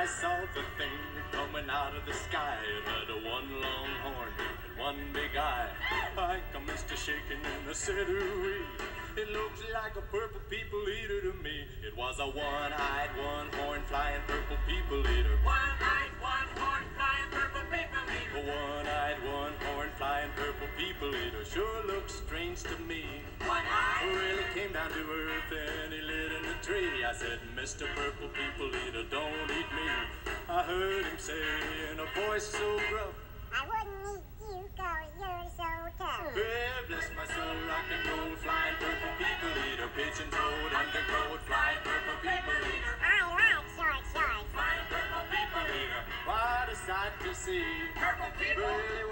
I saw the thing coming out of the sky. It had a one long horn and one big eye. Like a Mr. Shaking in the city. It looks like a purple people eater to me. It was a one-eyed, one-horn flying purple people eater. One-eyed, one-horn flying purple people eater. A one-eyed, one-horn flying purple people eater sure looks strange to me. One-eyed really came down to earth and tree. I said, Mr. Purple People Eater, don't eat me. I heard him say in a voice so gruff. I wouldn't eat you cause you're so tough. Well, bless my soul, rock and roll, flying purple people eater, pigeon toed, undercoat, flying purple people eater, I like short shorts. Flying purple people eater. what a sight to see. Purple people. Well,